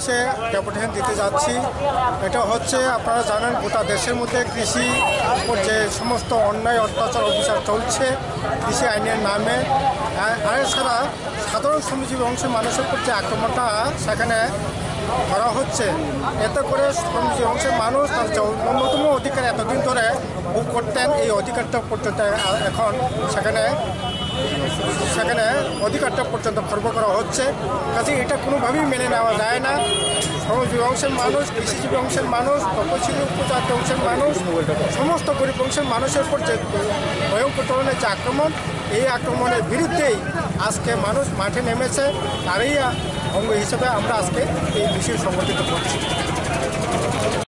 অফিসে ডেপুটেশন দিতে যাচ্ছি। এটা হচ্ছে আপনারা জানেন, গোটা দেশের মধ্যে কৃষি যে সমস্ত অন্যায়, অত্যাচার অফিসার চলছে কৃষি আইনের নামে। আর এছাড়া সাধারণ শ্রমজীবী অংশের মানুষের উপর যে আক্রমণটা সেখানে করা হচ্ছে, এতে করে শ্রমজীবী অংশের মানুষ তার যে ন্যূনতম অধিকার এতদিন ধরে ভোগ করতেন, এই অধিকারটা পর্যন্ত এখন সেখানে সেখানে অধিকারটা পর্যন্ত খর্ব করা হচ্ছে। কাজে এটা কোনোভাবেই মেনে নেওয়া যায় না। শ্রমজীবী অংশের মানুষ, কৃষিজীবী অংশের মানুষ, তপশিলী উপজাতি অংশের মানুষ, সমস্ত গরিব অংশের মানুষের উপর যে ভয়ঙ্কর ধরনের যে আক্রমণ, এই আক্রমণের বিরুদ্ধেই আজকে মানুষ মাঠে নেমেছে। তারই অঙ্গ হিসেবে আমরা আজকে এই মিছিল সংগঠিত করছি।